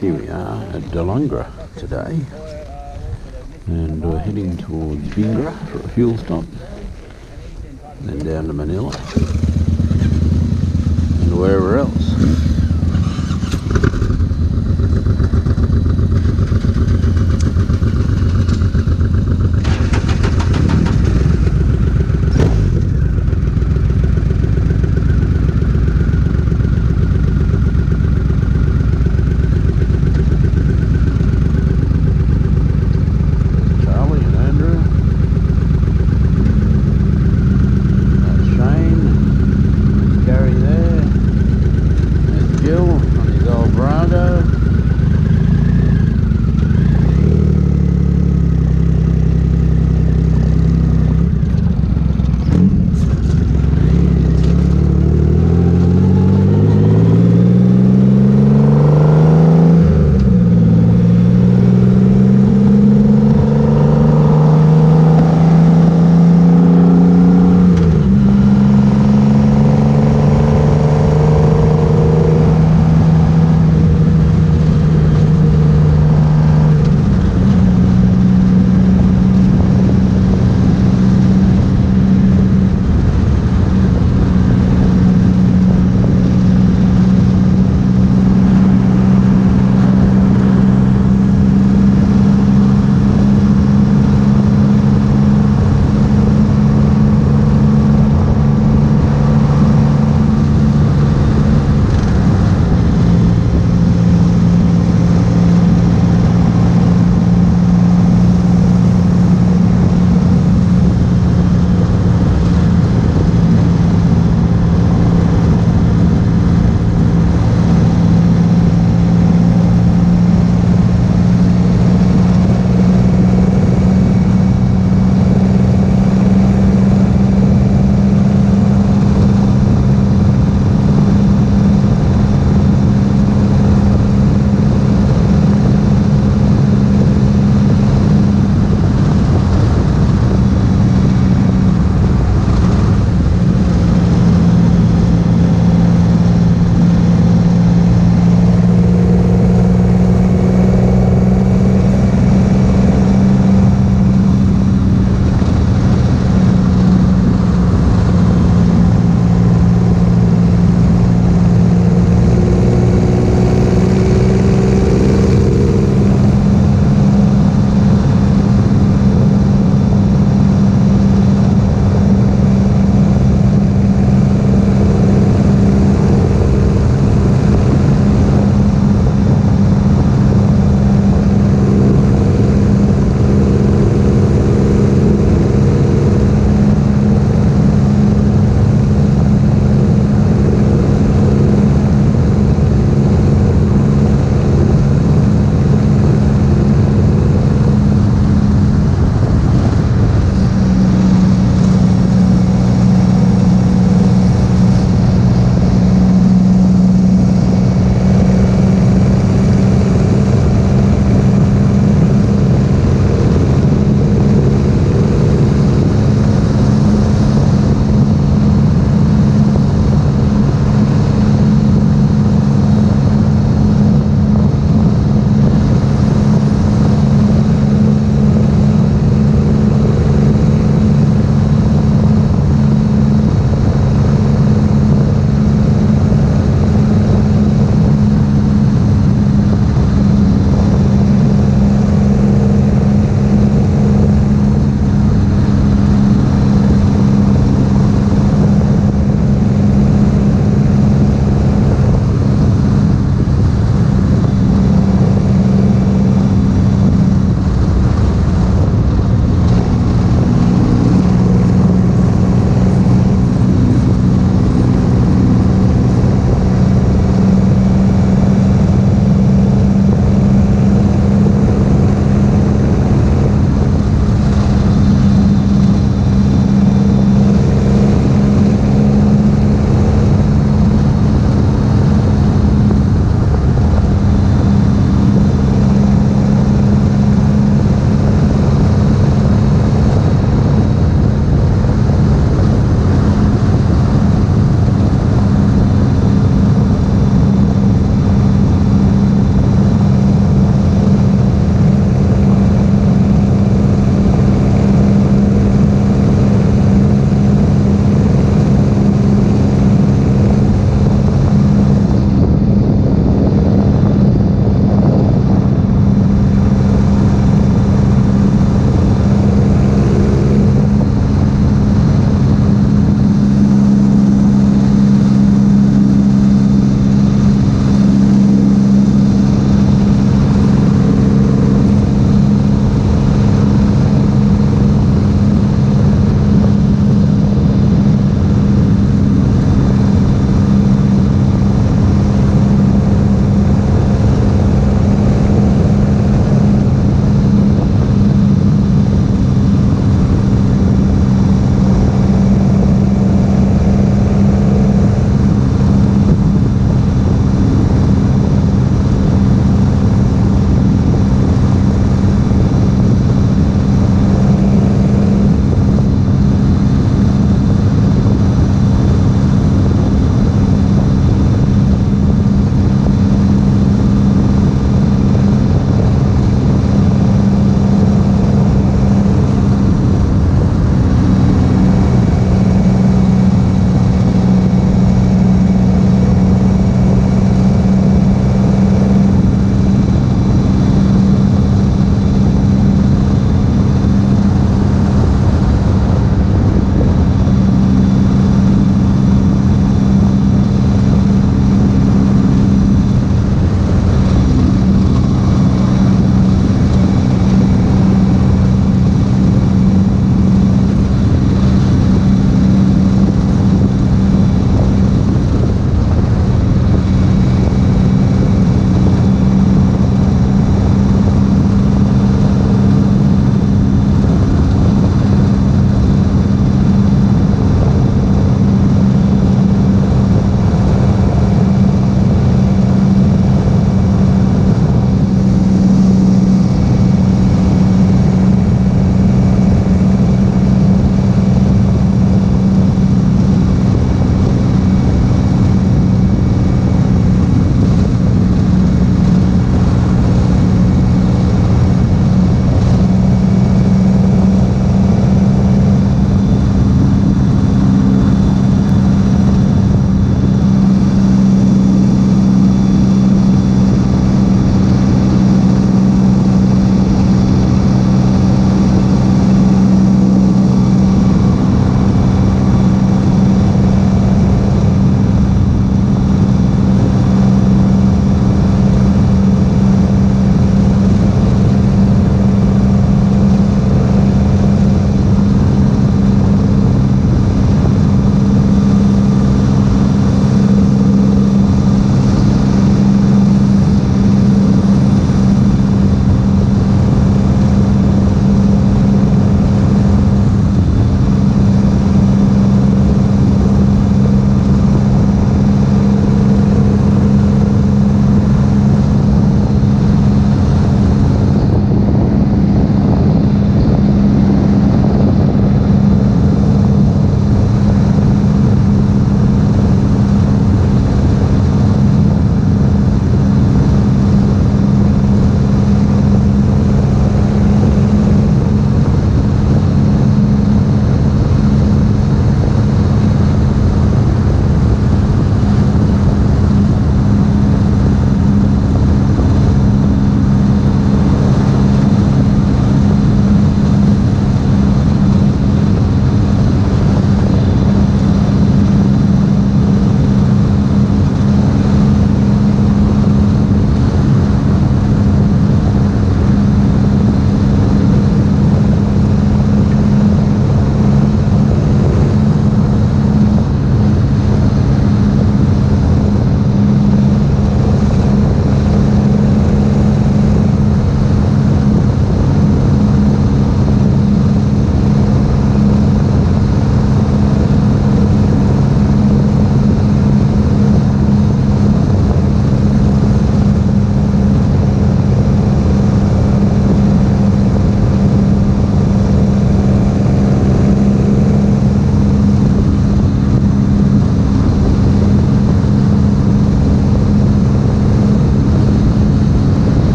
Here we are at Delungra today, and we're heading towards Bingara for a fuel stop, then down to Manilla, and wherever else.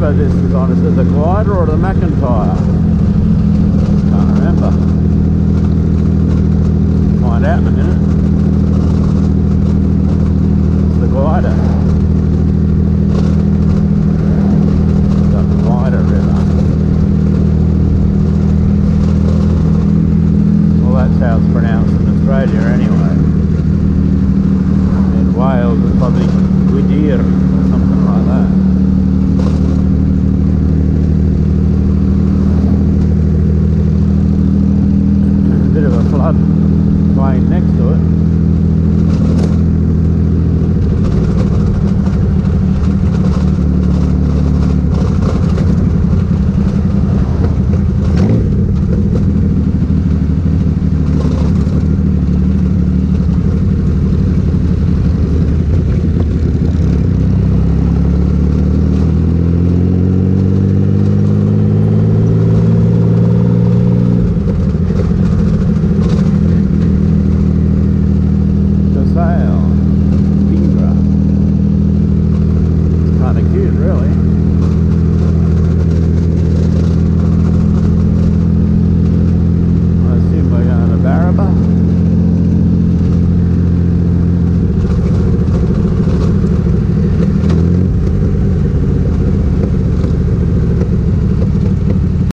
servo this is on. Is it the Gwydir or the McIntyre? Can't remember. Find out